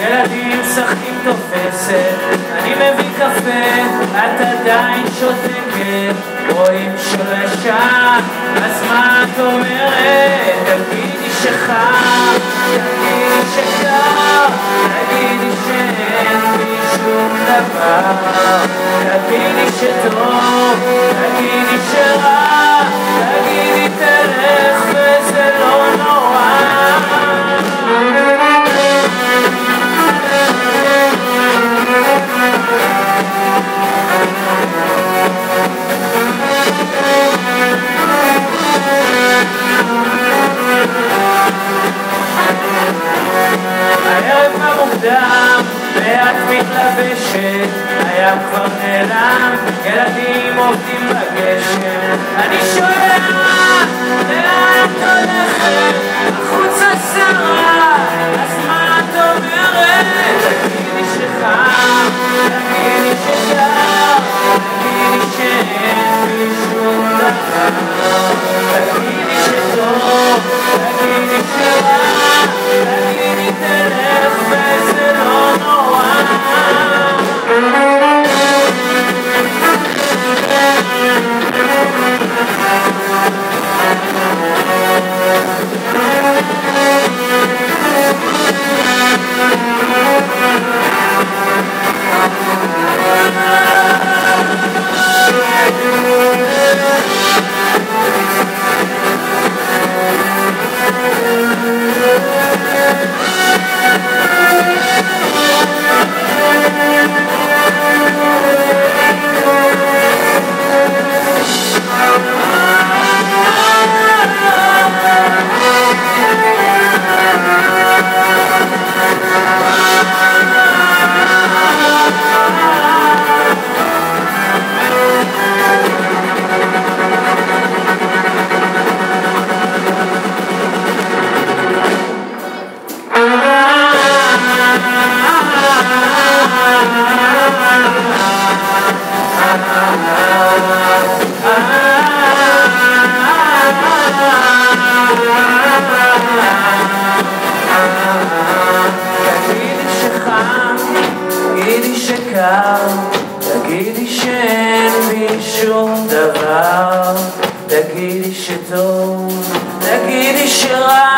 ילדים משחקים תופסת, אני מביא קפה, את עדיין שותקת, רואים שלושה, אז מה את אומרת? תגידי שחם, תגידי שקר, תגידי שאין בי שום דבר, תגידי שטוב, תגידי שרע, מתלבשת הים כבר נעלם, ילדים עובדים בגשם אני שואל לאן את הולכת? החוצה שרה אז מה את אומרת? תגידי שחם, תגידי שקר תגידי שאין בי שום דבר תגידי שטוב, תגידי שרע שקר, תגידי שאין בי שום דבר, תגידי שטוב, תגידי שרע,